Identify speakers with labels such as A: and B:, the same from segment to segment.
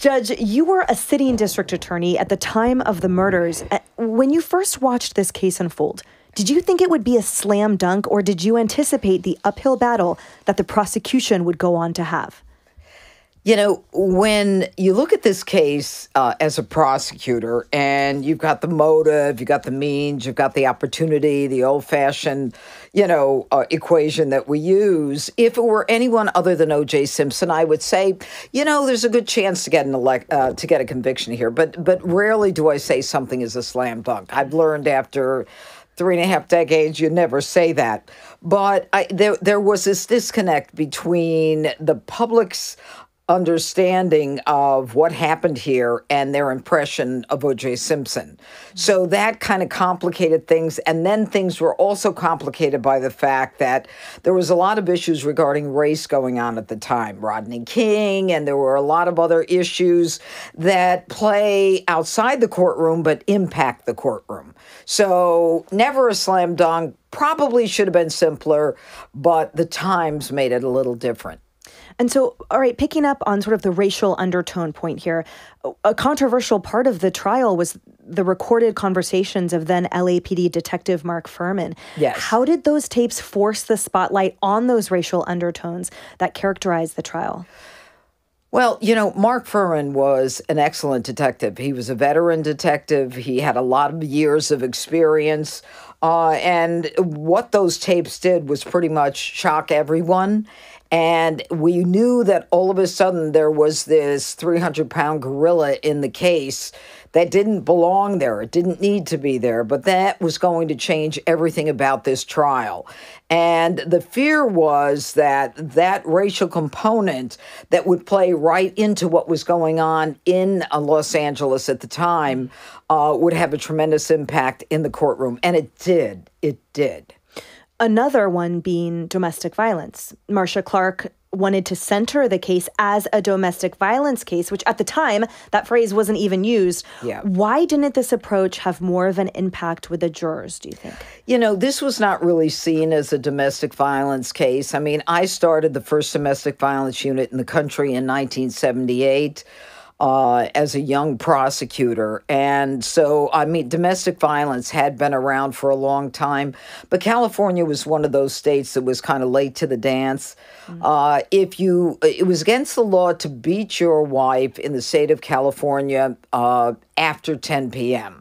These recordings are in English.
A: Judge, you were a sitting district attorney at the time of the murders. Uh, when you first watched this case unfold, did you think it would be a slam dunk, or did you anticipate the uphill battle that the prosecution would go on to have?
B: You know, when you look at this case uh, as a prosecutor and you've got the motive, you've got the means, you've got the opportunity, the old fashioned, you know, uh, equation that we use, if it were anyone other than O.J. Simpson, I would say, you know, there's a good chance to get an elect, uh, to get a conviction here. But but rarely do I say something is a slam dunk. I've learned after three and a half decades, you never say that. But I, there, there was this disconnect between the public's understanding of what happened here and their impression of O.J. Simpson. So that kind of complicated things. And then things were also complicated by the fact that there was a lot of issues regarding race going on at the time Rodney King, and there were a lot of other issues that play outside the courtroom but impact the courtroom. So never a slam dunk. Probably should have been simpler, but the times made it a little different.
A: And so, all right, picking up on sort of the racial undertone point here, a controversial part of the trial was the recorded conversations of then LAPD detective Mark Fuhrman.
B: Yes.
A: How did those tapes force the spotlight on those racial undertones that characterized the trial?
B: Well, you know, Mark Fuhrman was an excellent detective. He was a veteran detective. He had a lot of years of experience. Uh, and what those tapes did was pretty much shock everyone. And we knew that all of a sudden there was this 300 pound gorilla in the case that didn't belong there. It didn't need to be there, but that was going to change everything about this trial. And the fear was that that racial component that would play right into what was going on in uh, Los Angeles at the time uh, would have a tremendous impact in the courtroom. And it did. It did.
A: Another one being domestic violence. Marcia Clark wanted to center the case as a domestic violence case, which at the time, that phrase wasn't even used.
B: Yeah.
A: Why didn't this approach have more of an impact with the jurors, do you think?
B: You know, this was not really seen as a domestic violence case. I mean, I started the first domestic violence unit in the country in 1978 uh, as a young prosecutor. And so, I mean, domestic violence had been around for a long time, but California was one of those states that was kind of late to the dance. Mm-hmm. Uh, if you, it was against the law to beat your wife in the state of California uh, after 10 p.m.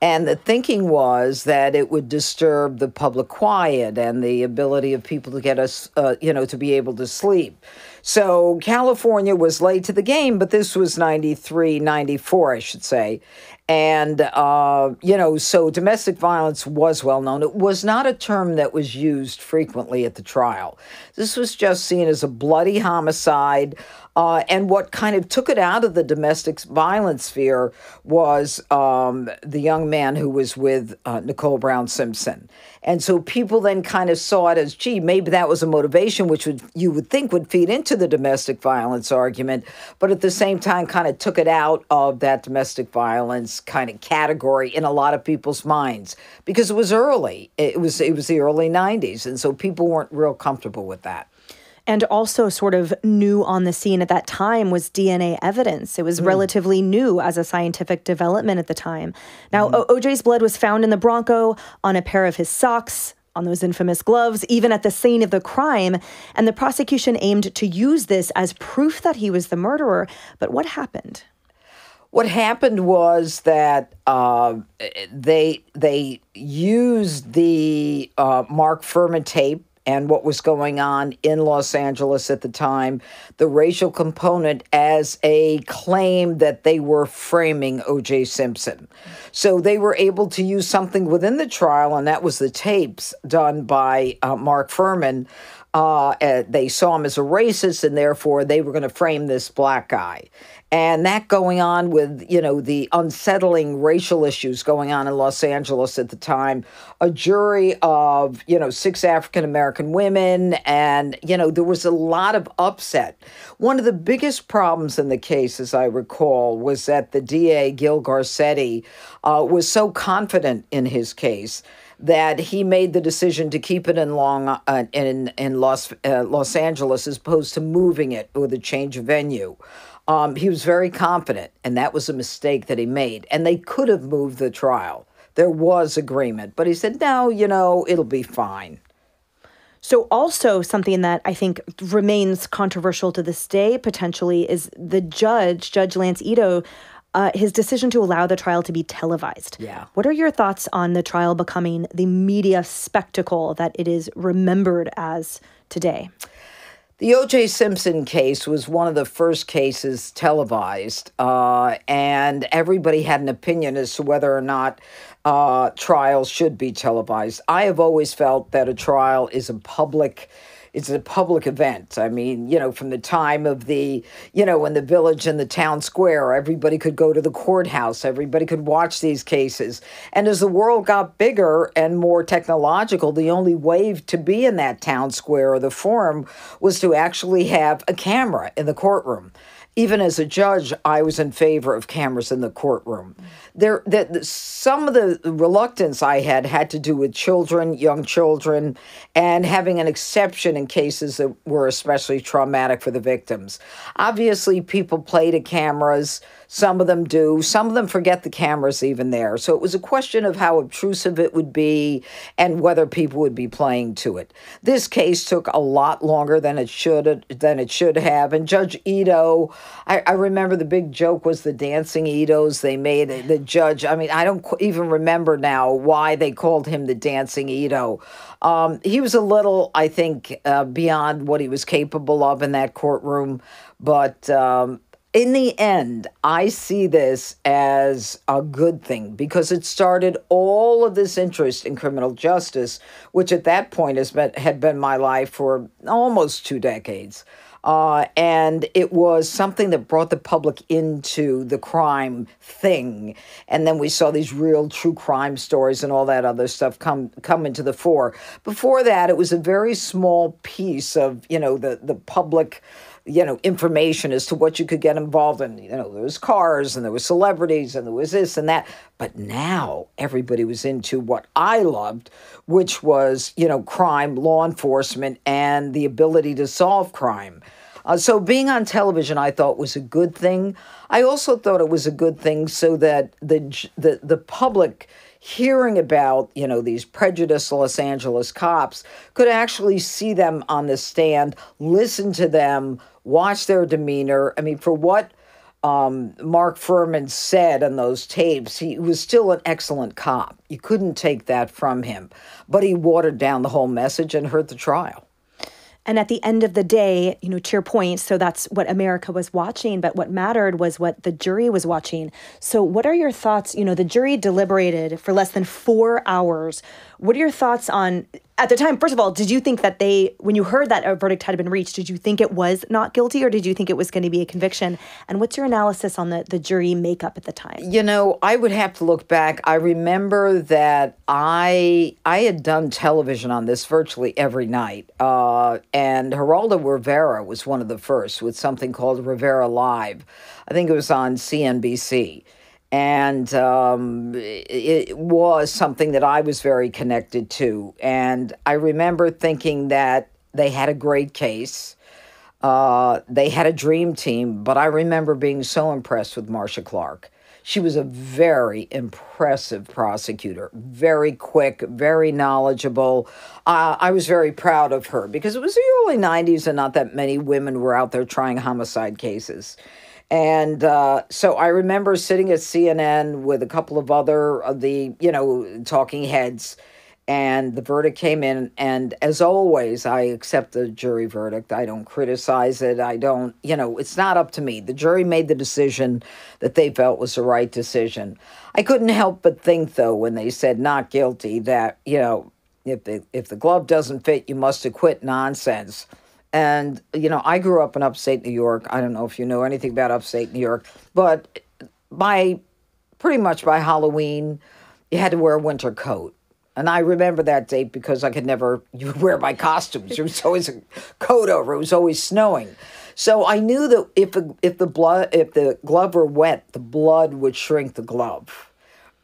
B: And the thinking was that it would disturb the public quiet and the ability of people to get us, uh, you know, to be able to sleep. So California was late to the game, but this was 93, 94, I should say. And, uh, you know, so domestic violence was well known. It was not a term that was used frequently at the trial. This was just seen as a bloody homicide. Uh, and what kind of took it out of the domestic violence sphere was um, the young man who was with uh, Nicole Brown Simpson. And so people then kind of saw it as, gee, maybe that was a motivation, which would you would think would feed into the domestic violence argument, but at the same time kind of took it out of that domestic violence kind of category in a lot of people's minds because it was early. It was it was the early 90s, and so people weren't real comfortable with that
A: and also sort of new on the scene at that time was DNA evidence. It was mm. relatively new as a scientific development at the time. Now, mm. OJ's blood was found in the Bronco on a pair of his socks, on those infamous gloves, even at the scene of the crime. And the prosecution aimed to use this as proof that he was the murderer. But what happened?
B: What happened was that uh, they they used the uh, Mark Fuhrman tape and what was going on in Los Angeles at the time, the racial component as a claim that they were framing O.J. Simpson. So they were able to use something within the trial, and that was the tapes done by uh, Mark Fuhrman. Uh, they saw him as a racist, and therefore they were going to frame this black guy and that going on with you know the unsettling racial issues going on in Los Angeles at the time a jury of you know six African American women and you know there was a lot of upset one of the biggest problems in the case as I recall was that the DA Gil Garcetti uh, was so confident in his case that he made the decision to keep it in Long uh, in in Los uh, Los Angeles as opposed to moving it with a change of venue. Um, he was very confident, and that was a mistake that he made. And they could have moved the trial. There was agreement, but he said, no, you know, it'll be fine.
A: So, also something that I think remains controversial to this day potentially is the judge, Judge Lance Ito, uh, his decision to allow the trial to be televised.
B: Yeah.
A: What are your thoughts on the trial becoming the media spectacle that it is remembered as today?
B: The O.J. Simpson case was one of the first cases televised, uh, and everybody had an opinion as to whether or not uh, trials should be televised. I have always felt that a trial is a public it's a public event. I mean, you know, from the time of the, you know, in the village and the town square, everybody could go to the courthouse, everybody could watch these cases. And as the world got bigger and more technological, the only way to be in that town square or the forum was to actually have a camera in the courtroom even as a judge, I was in favor of cameras in the courtroom. There, that some of the reluctance I had had to do with children, young children, and having an exception in cases that were especially traumatic for the victims. Obviously, people play to cameras some of them do. Some of them forget the camera's even there. So it was a question of how obtrusive it would be and whether people would be playing to it. This case took a lot longer than it should than it should have. And Judge Ito, I, I remember the big joke was the dancing Itos they made. The judge, I mean, I don't even remember now why they called him the dancing Ito. Um, he was a little, I think, uh, beyond what he was capable of in that courtroom. But um, in the end, I see this as a good thing because it started all of this interest in criminal justice, which at that point has been had been my life for almost two decades. Uh, and it was something that brought the public into the crime thing. And then we saw these real true crime stories and all that other stuff come come into the fore. Before that, it was a very small piece of you know the the public you know information as to what you could get involved in. You know there was cars and there was celebrities and there was this and that. But now everybody was into what i loved which was you know crime law enforcement and the ability to solve crime. Uh, so being on television i thought was a good thing. I also thought it was a good thing so that the the, the public hearing about you know these prejudiced Los Angeles cops could actually see them on the stand, listen to them, watch their demeanor. I mean, for what um, Mark Fuhrman said on those tapes, he was still an excellent cop. You couldn't take that from him, but he watered down the whole message and hurt the trial.
A: And at the end of the day, you know, to your point, so that's what America was watching, but what mattered was what the jury was watching. So, what are your thoughts? You know, the jury deliberated for less than four hours. What are your thoughts on at the time, first of all, did you think that they, when you heard that a verdict had been reached, did you think it was not guilty or did you think it was going to be a conviction? And what's your analysis on the, the jury makeup at the time?
B: You know, I would have to look back. I remember that I I had done television on this virtually every night. Uh, and Geraldo Rivera was one of the first with something called Rivera Live. I think it was on CNBC and um, it was something that I was very connected to. And I remember thinking that they had a great case. Uh, they had a dream team, but I remember being so impressed with Marcia Clark. She was a very impressive prosecutor, very quick, very knowledgeable. Uh, I was very proud of her because it was the early 90s and not that many women were out there trying homicide cases. And uh, so I remember sitting at CNN with a couple of other of the, you know, talking heads, and the verdict came in. And as always, I accept the jury verdict. I don't criticize it. I don't, you know, it's not up to me. The jury made the decision that they felt was the right decision. I couldn't help but think, though, when they said not guilty, that, you know, if the, if the glove doesn't fit, you must acquit nonsense. And, you know, I grew up in upstate New York. I don't know if you know anything about upstate New York, but by pretty much by Halloween, you had to wear a winter coat. And I remember that date because I could never wear my costumes. There was always a coat over. It was always snowing. So I knew that if if the blood if the glove were wet, the blood would shrink the glove.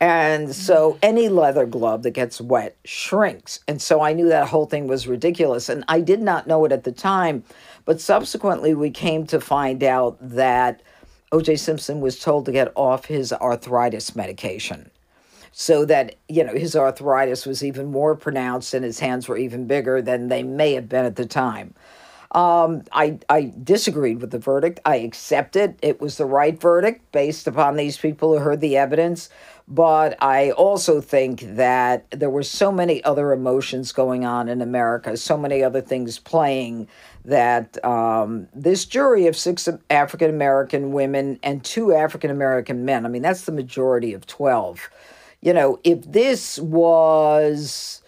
B: And so any leather glove that gets wet shrinks. And so I knew that whole thing was ridiculous. And I did not know it at the time. But subsequently, we came to find out that O.J. Simpson was told to get off his arthritis medication so that you know his arthritis was even more pronounced and his hands were even bigger than they may have been at the time. Um, I I disagreed with the verdict. I accept it. It was the right verdict based upon these people who heard the evidence. But I also think that there were so many other emotions going on in America, so many other things playing that um, this jury of six African American women and two African American men, I mean, that's the majority of 12 you know, if this was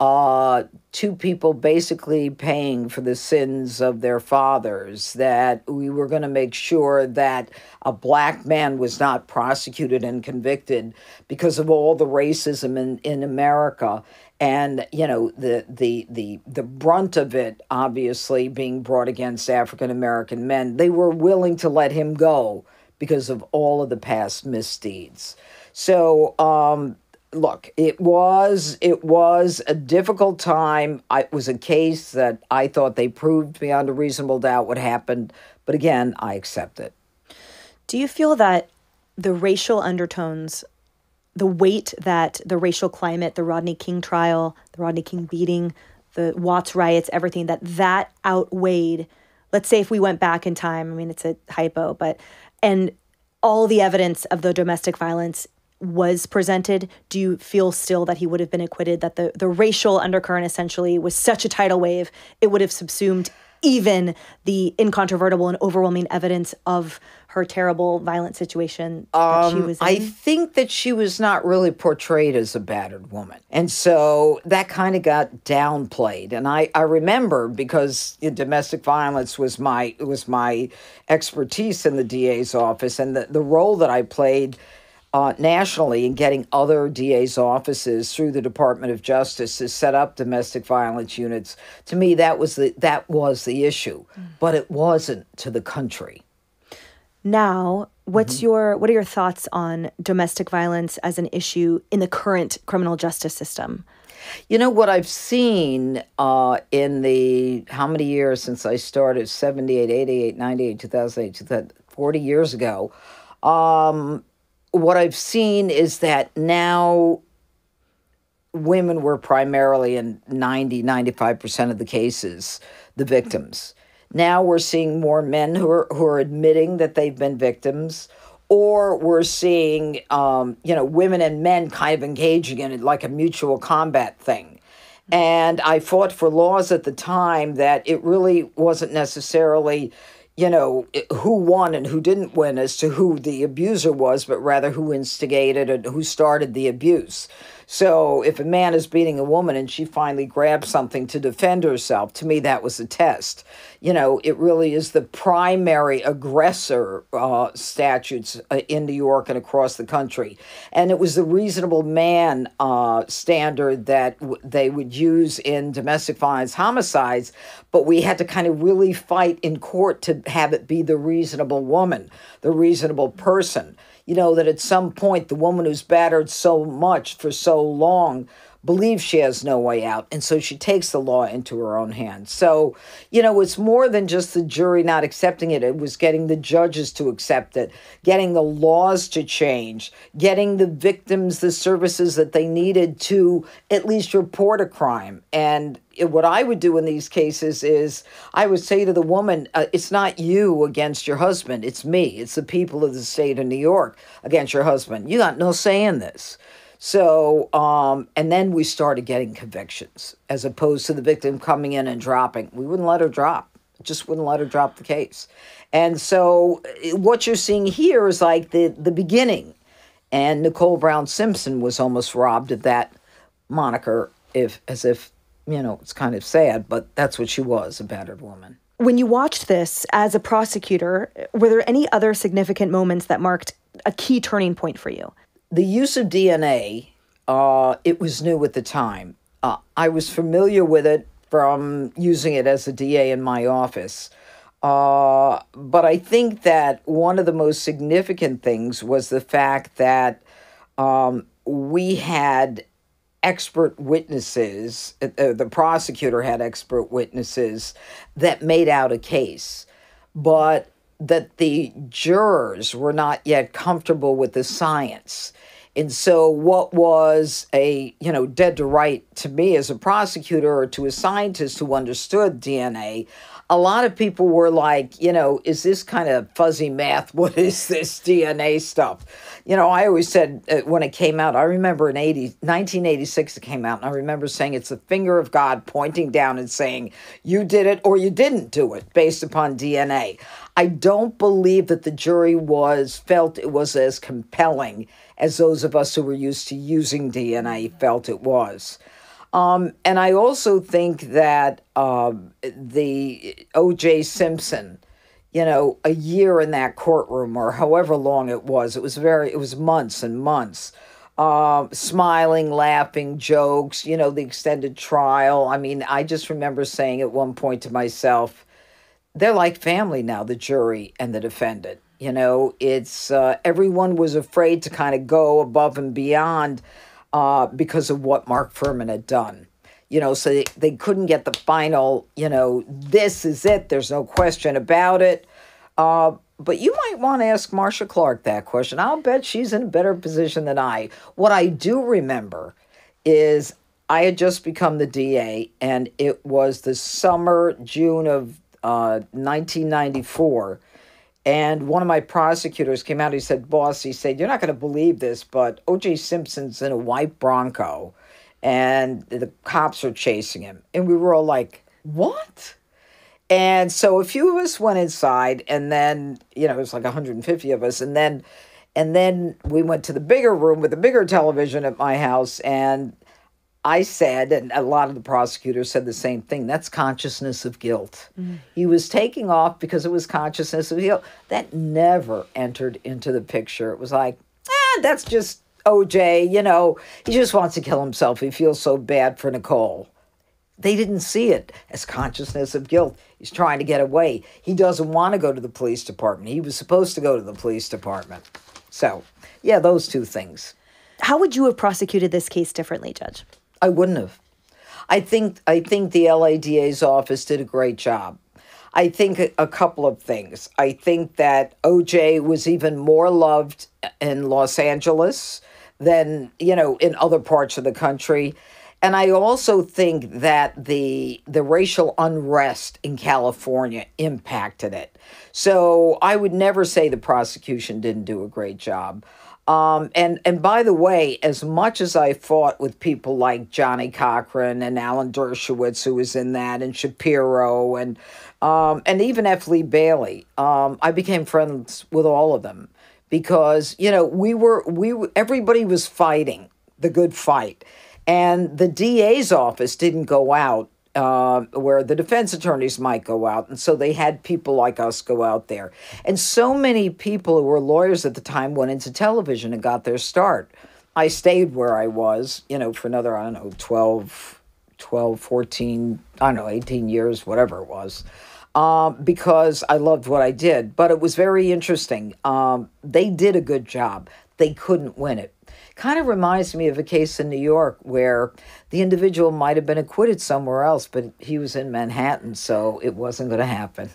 B: uh, two people basically paying for the sins of their fathers, that we were going to make sure that a black man was not prosecuted and convicted because of all the racism in, in America. And you know the the the the brunt of it, obviously being brought against African American men, they were willing to let him go because of all of the past misdeeds. So, um, look, it was it was a difficult time. I, it was a case that I thought they proved beyond a reasonable doubt what happened, but again, I accept it.
A: Do you feel that the racial undertones, the weight that the racial climate, the Rodney King trial, the Rodney King beating, the Watts riots, everything that that outweighed? Let's say if we went back in time, I mean it's a hypo, but and all the evidence of the domestic violence was presented, do you feel still that he would have been acquitted? That the, the racial undercurrent essentially was such a tidal wave, it would have subsumed even the incontrovertible and overwhelming evidence of her terrible violent situation that she
B: Um,
A: was in?
B: I think that she was not really portrayed as a battered woman. And so that kind of got downplayed. And I, I remember because domestic violence was my was my expertise in the DA's office and the, the role that I played uh, nationally in getting other DA's offices through the Department of Justice to set up domestic violence units. To me, that was the that was the issue, but it wasn't to the country.
A: now, what's
B: Mm-hmm.
A: your what are your thoughts on domestic violence as an issue in the current criminal justice system?
B: You know what I've seen uh, in the how many years since I started 78, 88, 98, 2008, 2000, 40 years ago. Um, what I've seen is that now women were primarily in 90, 95% of the cases the victims. Now we're seeing more men who are, who are admitting that they've been victims, or we're seeing, um, you know, women and men kind of engaging in it like a mutual combat thing. And I fought for laws at the time that it really wasn't necessarily, you know, who won and who didn't win as to who the abuser was, but rather who instigated and who started the abuse. So if a man is beating a woman and she finally grabs something to defend herself, to me that was a test. You know, it really is the primary aggressor uh, statutes uh, in New York and across the country. And it was the reasonable man uh, standard that w- they would use in domestic violence homicides, but we had to kind of really fight in court to have it be the reasonable woman, the reasonable person you know, that at some point the woman who's battered so much for so long believes she has no way out. And so she takes the law into her own hands. So, you know, it's more than just the jury not accepting it, it was getting the judges to accept it, getting the laws to change, getting the victims the services that they needed to at least report a crime. And what I would do in these cases is I would say to the woman, uh, it's not you against your husband, it's me. It's the people of the state of New York against your husband. You got no say in this. So, um, and then we started getting convictions as opposed to the victim coming in and dropping. We wouldn't let her drop, just wouldn't let her drop the case. And so, eh, what you're seeing here is like the, the beginning. And Nicole Brown Simpson was almost robbed of that moniker, if as if you know, it's kind of sad, but that's what she was a battered woman.
A: When you watched this as a prosecutor, were there any other significant moments that marked a key turning point for you?
B: The use of DNA, uh, it was new at the time. Uh, I was familiar with it from using it as a DA in my office. Uh, but I think that one of the most significant things was the fact that um, we had expert witnesses, uh, the prosecutor had expert witnesses that made out a case. But that the jurors were not yet comfortable with the science. And so, what was a, you know, dead to right to me as a prosecutor or to a scientist who understood DNA, a lot of people were like, you know, is this kind of fuzzy math? What is this DNA stuff? You know, I always said uh, when it came out, I remember in 80, 1986 it came out, and I remember saying it's the finger of God pointing down and saying, you did it or you didn't do it based upon DNA. I don't believe that the jury was felt it was as compelling as those of us who were used to using DNA felt it was. Um, and I also think that um, the O.J. Simpson, you know, a year in that courtroom or however long it was, it was very, it was months and months. Uh, smiling, laughing, jokes, you know, the extended trial. I mean, I just remember saying at one point to myself, they're like family now, the jury and the defendant. You know, it's uh, everyone was afraid to kind of go above and beyond uh, because of what Mark Fuhrman had done. You know, so they, they couldn't get the final, you know, this is it, there's no question about it. Uh, but you might want to ask Marcia Clark that question. I'll bet she's in a better position than I. What I do remember is I had just become the DA, and it was the summer, June of uh, 1994 and one of my prosecutors came out. He said, Boss, he said, You're not going to believe this, but OJ Simpson's in a white Bronco and the cops are chasing him. And we were all like, What? And so a few of us went inside, and then, you know, it was like 150 of us. And then, and then we went to the bigger room with the bigger television at my house, and I said, and a lot of the prosecutors said the same thing that's consciousness of guilt. Mm-hmm. He was taking off because it was consciousness of guilt. That never entered into the picture. It was like, ah, that's just OJ, you know, he just wants to kill himself. He feels so bad for Nicole. They didn't see it as consciousness of guilt. He's trying to get away. He doesn't want to go to the police department. He was supposed to go to the police department. So, yeah, those two things.
A: How would you have prosecuted this case differently, Judge?
B: I wouldn't have. I think I think the LADA's office did a great job. I think a, couple of things. I think that OJ was even more loved in Los Angeles than, you know, in other parts of the country. And I also think that the the racial unrest in California impacted it. So I would never say the prosecution didn't do a great job. Um, and and by the way, as much as I fought with people like Johnnie Cochran and Alan Dershowitz, who was in that, and Shapiro, and um, and even F. Lee Bailey, um, I became friends with all of them because you know we were we everybody was fighting the good fight, and the DA's office didn't go out uh, where the defense attorneys might go out. And so they had people like us go out there. And so many people who were lawyers at the time went into television and got their start. I stayed where I was, you know, for another, I don't know, 12, 12 14, I don't know, 18 years, whatever it was. Um, because I loved what I did. But it was very interesting. Um, they did a good job. They couldn't win it kind of reminds me of a case in New York where the individual might have been acquitted somewhere else, but he was in Manhattan, so it wasn't going to happen.